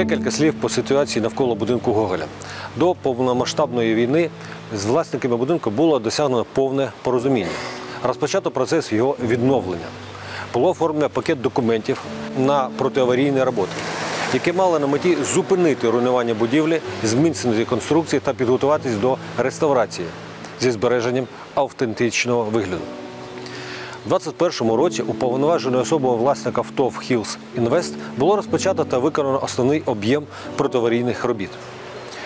Декілька слів по ситуації навколо будинку Гоголя. До повномасштабної війни з власниками будинку було досягнено повне порозуміння. Розпочато процес його відновлення. Було оформлено пакет документів на протиаварійні роботи, які мали на меті зупинити руйнування будівлі, зміцнити конструкції та підготуватись до реставрації зі збереженням автентичного вигляду. У 2021 році уповноваженою особою власника ТОВ «Хілс Інвест було розпочато та виконано основний об'єм протиаварійних робіт.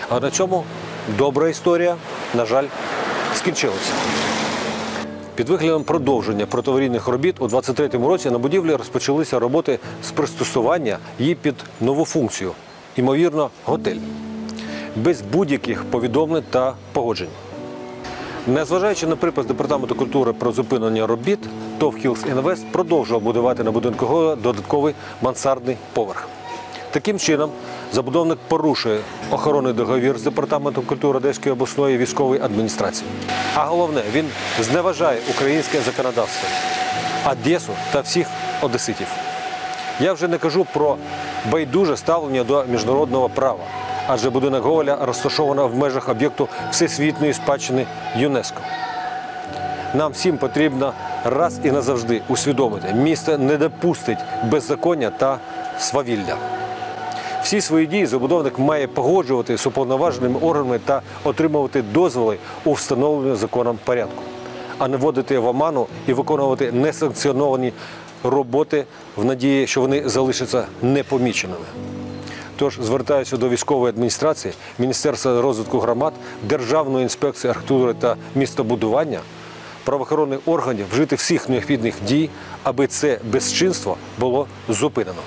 А на цьому добра історія, на жаль, скінчилася. Під виглядом продовження протиаварійних робіт у 2023 році на будівлі розпочалися роботи з пристосування її під нову функцію, ймовірно, готель, без будь-яких повідомлень та погоджень. Незважаючи на припис департаменту культури про зупинення робіт, ТОВ «Хілс Інвест продовжував будувати на будинку Гоголя додатковий мансардний поверх. Таким чином, забудовник порушує охоронний договір з департаментом культури Одеської обласної військової адміністрації. А головне, він зневажає українське законодавство, Одесу та всіх одеситів. Я вже не кажу про байдуже ставлення до міжнародного права, адже будинок Гоголя розташовано в межах об'єкту всесвітньої спадщини ЮНЕСКО. Нам всім потрібно раз і назавжди усвідомити, місто не допустить беззаконня та свавілля. Всі свої дії забудовник має погоджувати з уповноваженими органами та отримувати дозволи у встановленому законом порядку, а не вводити в оману і виконувати несанкціоновані роботи в надії, що вони залишаться непоміченими. Тож звертаюся до військової адміністрації, Міністерства розвитку громад, Державної інспекції архітектури та містобудування, правоохоронних органів вжити всіх необхідних дій, аби це безчинство було зупинено.